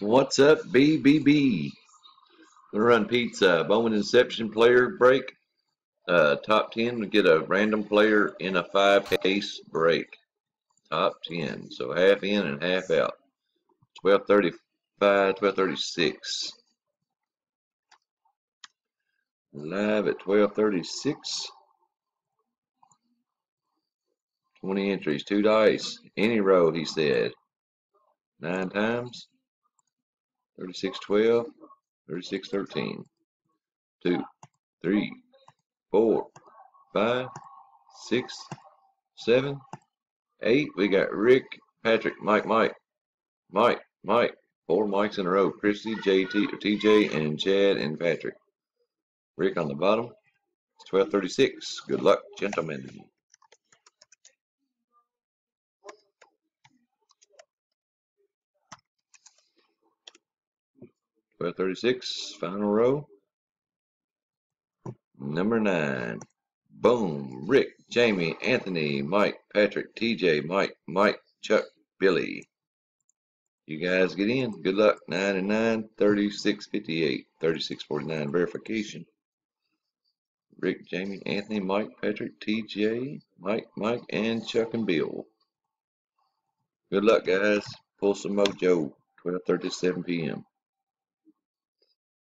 What's up, BBB? Gonna run Pete's. Bowman Inception player break. Uh, top 10 to get a random player in a five case break. Top 10. So half in and half out. 1235, 1236. Live at 1236. 20 entries, two dice, any row, he said. Nine times. 36, 12, 36, 13. Two, three, four, five, six, seven, eight. We got Rick, Patrick, Mike, Mike, Mike, Mike. Four mics in a row. Christy, JT, TJ, and Chad and Patrick. Rick on the bottom. It's 1236. Good luck, gentlemen. 1236, final row. Number nine. Boom. Rick, Jamie, Anthony, Mike, Patrick, TJ, Mike, Mike, Chuck, Billy. You guys get in. Good luck. 9 and 9, 36, 58, 36, 49. Verification. Rick, Jamie, Anthony, Mike, Patrick, TJ, Mike, Mike, and Chuck and Bill. Good luck, guys. Pull some mojo. 12:37 p.m.